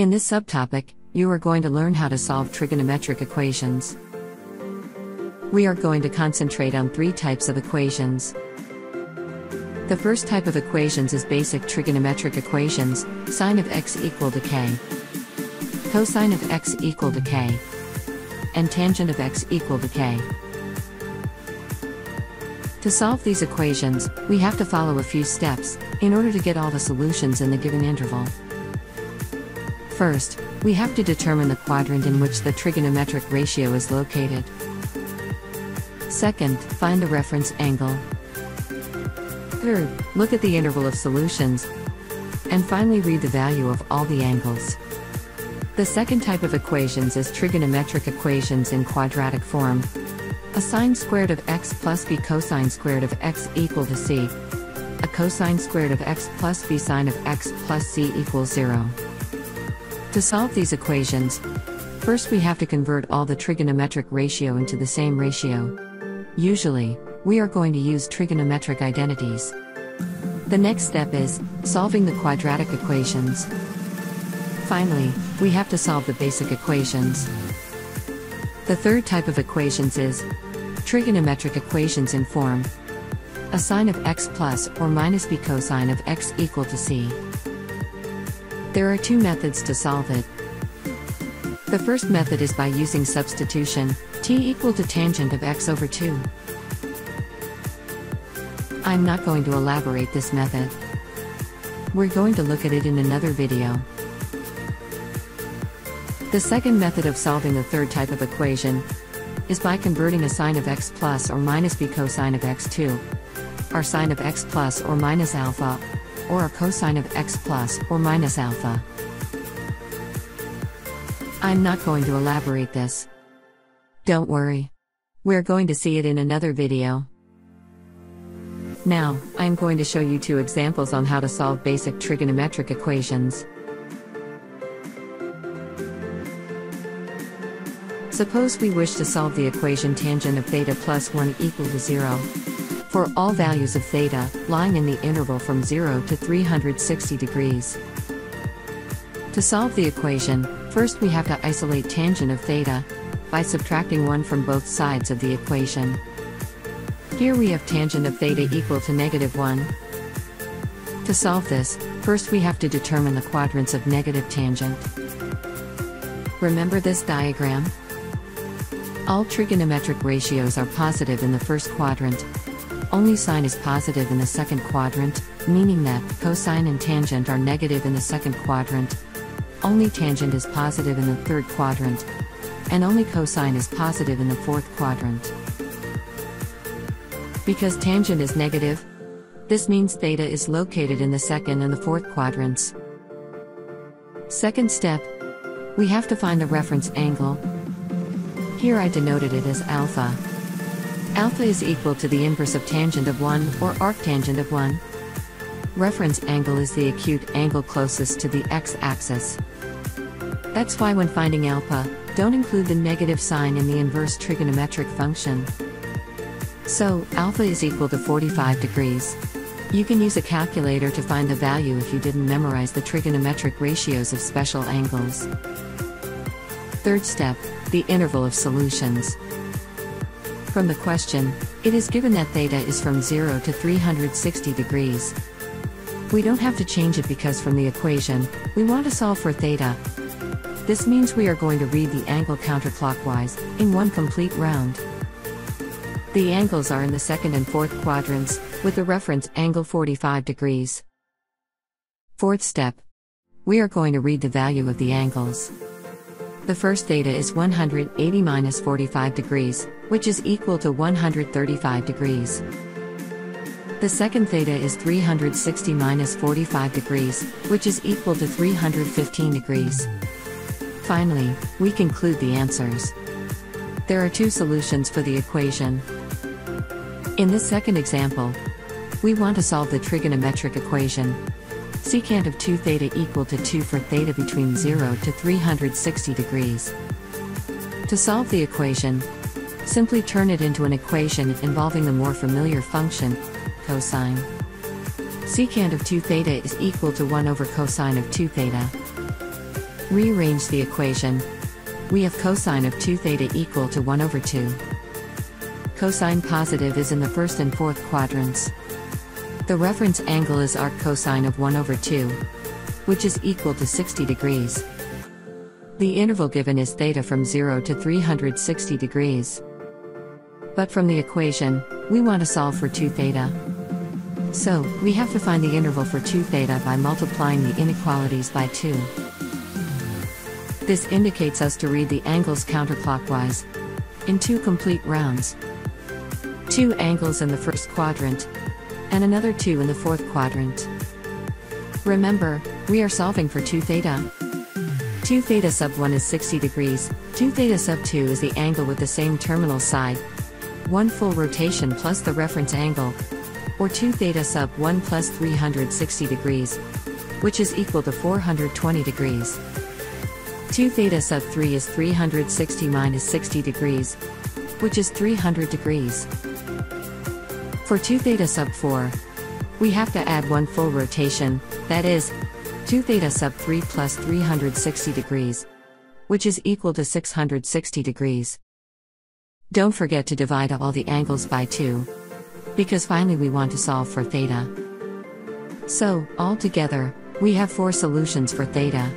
In this subtopic, you are going to learn how to solve trigonometric equations. We are going to concentrate on three types of equations. The first type of equations is basic trigonometric equations, sine of x equal to k, cosine of x equal to k, and tangent of x equal to k. To solve these equations, we have to follow a few steps in order to get all the solutions in the given interval. First, we have to determine the quadrant in which the trigonometric ratio is located. Second, find the reference angle. Third, look at the interval of solutions. And finally, read the value of all the angles. The second type of equations is trigonometric equations in quadratic form. A sine squared of x plus b cosine squared of x equal to c. A cosine squared of x plus b sine of x plus c equals 0. To solve these equations, first we have to convert all the trigonometric ratio into the same ratio. Usually, we are going to use trigonometric identities. The next step is solving the quadratic equations. Finally, we have to solve the basic equations. The third type of equations is trigonometric equations in form a sine of x plus or minus b cosine of x equal to c. There are two methods to solve it. The first method is by using substitution, t equal to tangent of x over 2. I'm not going to elaborate this method. We're going to look at it in another video. The second method of solving the third type of equation is by converting a sine of x plus or minus b cosine of x2, our sine of x plus or minus alpha, or a cosine of x plus or minus alpha. I'm not going to elaborate this. Don't worry. We're going to see it in another video. Now, I'm going to show you two examples on how to solve basic trigonometric equations. Suppose we wish to solve the equation tangent of theta plus 1 equal to 0. For all values of theta, lying in the interval from 0 to 360 degrees. To solve the equation, first we have to isolate tangent of theta, by subtracting 1 from both sides of the equation. Here we have tangent of theta equal to negative 1. To solve this, first we have to determine the quadrants of negative tangent. Remember this diagram? All trigonometric ratios are positive in the first quadrant. Only sine is positive in the second quadrant, meaning that cosine and tangent are negative in the second quadrant. Only tangent is positive in the third quadrant. And only cosine is positive in the fourth quadrant. Because tangent is negative, this means theta is located in the second and the fourth quadrants. Second step, we have to find the reference angle. Here I denoted it as alpha. Alpha is equal to the inverse of tangent of 1 or arctangent of 1. Reference angle is the acute angle closest to the x-axis. That's why when finding alpha, don't include the negative sign in the inverse trigonometric function. So, alpha is equal to 45 degrees. You can use a calculator to find the value if you didn't memorize the trigonometric ratios of special angles. Third step, the interval of solutions. From the question, it is given that theta is from 0 to 360 degrees. We don't have to change it because from the equation, we want to solve for theta. This means we are going to read the angle counterclockwise, in one complete round. The angles are in the second and fourth quadrants, with the reference angle 45 degrees. Fourth step. We are going to read the value of the angles. The first theta is 180 minus 45 degrees, which is equal to 135 degrees. The second theta is 360 minus 45 degrees, which is equal to 315 degrees. Finally, we conclude the answers. There are two solutions for the equation. In this second example, we want to solve the trigonometric equation secant of 2 theta equal to 2 for theta between 0 to 360 degrees. To solve the equation, simply turn it into an equation involving the more familiar function, cosine. Secant of 2 theta is equal to 1 over cosine of 2 theta. Rearrange the equation. We have cosine of 2 theta equal to 1 over 2. Cosine positive is in the first and fourth quadrants. The reference angle is arc cosine of 1 over 2, which is equal to 60 degrees. The interval given is theta from 0 to 360 degrees. But from the equation, we want to solve for 2 theta. So, we have to find the interval for 2 theta by multiplying the inequalities by 2. This indicates us to read the angles counterclockwise. In two complete rounds. Two angles in the first quadrant. And another two in the fourth quadrant. Remember, we are solving for 2 theta. 2 theta sub 1 is 60 degrees, 2 theta sub 2 is the angle with the same terminal side. 1 full rotation plus the reference angle, or 2 theta sub 1 plus 360 degrees, which is equal to 420 degrees. 2 theta sub 3 is 360 minus 60 degrees, which is 300 degrees. For 2 theta sub 4, we have to add one full rotation, that is, 2 theta sub 3 plus 360 degrees, which is equal to 660 degrees. Don't forget to divide all the angles by 2 because finally we want to solve for theta. So, altogether, we have four solutions for theta.